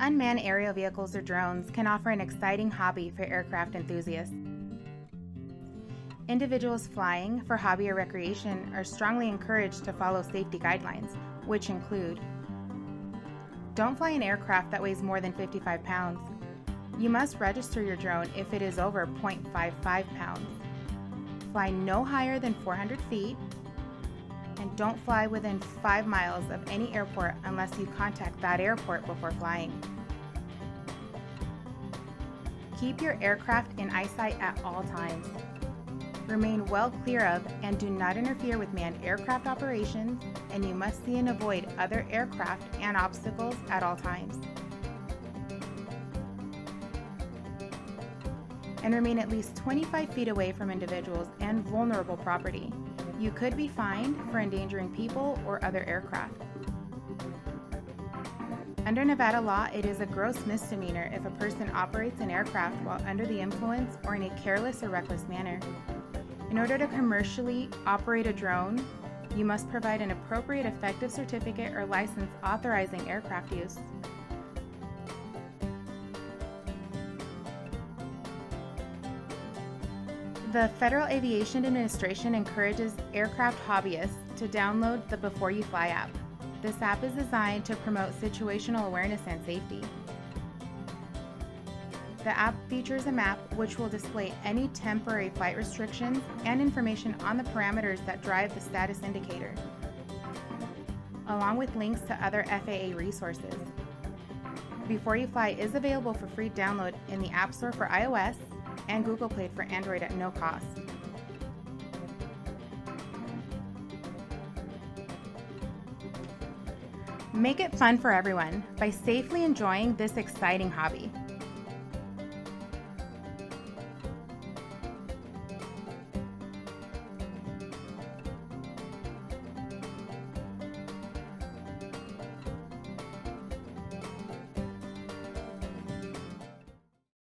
Unmanned aerial vehicles or drones can offer an exciting hobby for aircraft enthusiasts. Individuals flying for hobby or recreation are strongly encouraged to follow safety guidelines, which include Don't fly an aircraft that weighs more than 55 pounds. You must register your drone if it is over 0.55 pounds. Fly no higher than 400 feet and don't fly within 5 miles of any airport unless you contact that airport before flying. Keep your aircraft in eyesight at all times. Remain well clear of and do not interfere with manned aircraft operations, and you must see and avoid other aircraft and obstacles at all times. And remain at least 25 feet away from individuals and vulnerable property. You could be fined for endangering people or other aircraft. Under Nevada law, it is a gross misdemeanor if a person operates an aircraft while under the influence or in a careless or reckless manner. In order to commercially operate a drone, you must provide an appropriate effective certificate or license authorizing aircraft use. The Federal Aviation Administration encourages aircraft hobbyists to download the Before You Fly app. This app is designed to promote situational awareness and safety. The app features a map which will display any temporary flight restrictions and information on the parameters that drive the status indicator, along with links to other FAA resources. Before You Fly is available for free download in the App Store for iOS and Google Play for Android at no cost. Make it fun for everyone by safely enjoying this exciting hobby.